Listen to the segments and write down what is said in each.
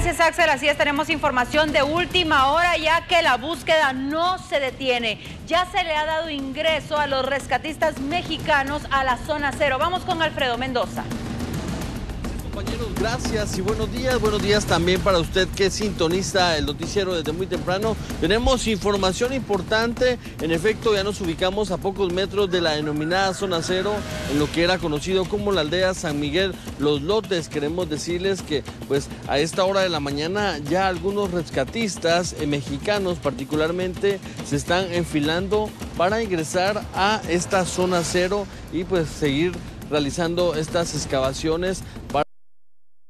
Gracias Axel, así es, tenemos información de última hora ya que la búsqueda no se detiene. Ya se le ha dado ingreso a los rescatistas mexicanos a la zona cero. Vamos con Alfredo Mendoza compañeros, gracias y buenos días. Buenos días también para usted que sintoniza el noticiero desde muy temprano. Tenemos información importante. En efecto, ya nos ubicamos a pocos metros de la denominada zona cero, en lo que era conocido como la aldea San Miguel Los Lotes. Queremos decirles que pues a esta hora de la mañana ya algunos rescatistas eh, mexicanos particularmente se están enfilando para ingresar a esta zona cero y pues seguir realizando estas excavaciones para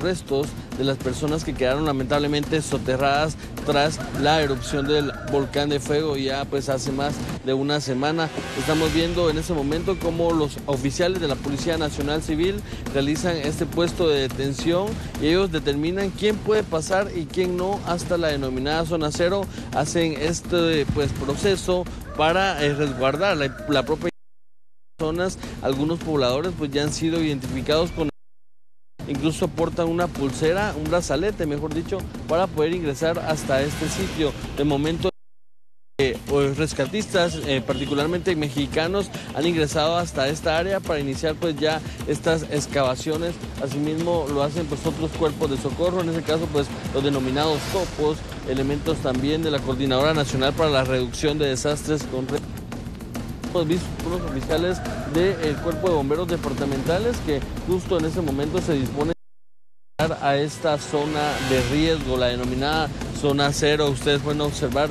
restos de las personas que quedaron lamentablemente soterradas tras la erupción del volcán de fuego ya pues hace más de una semana. Estamos viendo en ese momento cómo los oficiales de la Policía Nacional Civil realizan este puesto de detención y ellos determinan quién puede pasar y quién no hasta la denominada zona cero. Hacen este pues proceso para eh, resguardar la, la propia zonas. Algunos pobladores pues ya han sido identificados con incluso portan una pulsera, un brazalete, mejor dicho, para poder ingresar hasta este sitio. De momento, eh, rescatistas, eh, particularmente mexicanos, han ingresado hasta esta área para iniciar pues ya estas excavaciones. Asimismo lo hacen pues otros cuerpos de socorro, en ese caso pues los denominados topos, elementos también de la Coordinadora Nacional para la Reducción de Desastres con unos oficiales del Cuerpo de Bomberos Departamentales que justo en ese momento se disponen a esta zona de riesgo, la denominada zona cero. Ustedes pueden observar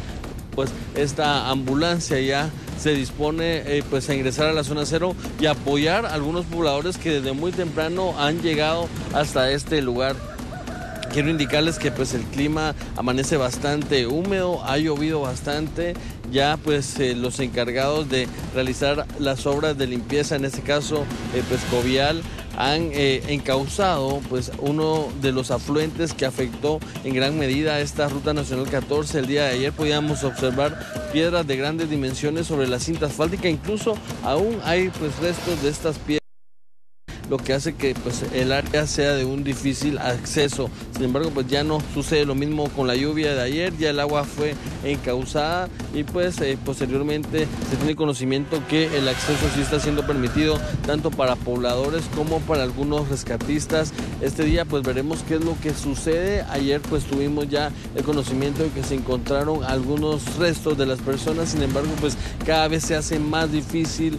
pues esta ambulancia ya se dispone eh, pues a ingresar a la zona cero y apoyar a algunos pobladores que desde muy temprano han llegado hasta este lugar. Quiero indicarles que pues el clima amanece bastante húmedo, ha llovido bastante, ya pues eh, los encargados de realizar las obras de limpieza, en este caso eh, pues han eh, encauzado pues uno de los afluentes que afectó en gran medida esta ruta nacional 14. El día de ayer podíamos observar piedras de grandes dimensiones sobre la cinta asfáltica, incluso aún hay pues restos de estas piedras lo que hace que pues, el área sea de un difícil acceso. Sin embargo, pues ya no sucede lo mismo con la lluvia de ayer, ya el agua fue encauzada y pues eh, posteriormente se tiene conocimiento que el acceso sí está siendo permitido tanto para pobladores como para algunos rescatistas. Este día pues veremos qué es lo que sucede. Ayer pues tuvimos ya el conocimiento de que se encontraron algunos restos de las personas, sin embargo pues cada vez se hace más difícil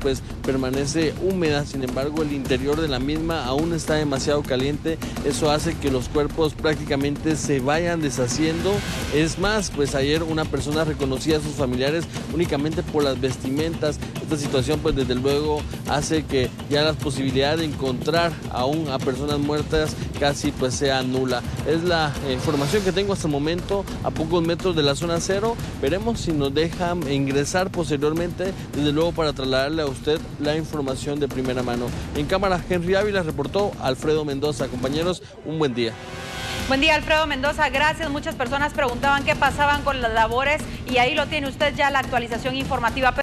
pues permanece húmeda, sin embargo el interior de la misma aún está demasiado caliente, eso hace que los cuerpos prácticamente se vayan deshaciendo. Es más, pues ayer una persona reconocía a sus familiares únicamente por las vestimentas. Esta situación pues desde luego hace que ya la posibilidad de encontrar aún a personas muertas casi pues sea nula. Es la información que tengo hasta el momento a pocos metros de la zona cero. Veremos si nos dejan ingresar posteriormente, desde luego para trasladarle a usted la información de primera mano. En cámara, Henry Ávila reportó Alfredo Mendoza. Compañeros, un buen día. Buen día, Alfredo Mendoza. Gracias. Muchas personas preguntaban qué pasaban con las labores y ahí lo tiene usted ya la actualización informativa.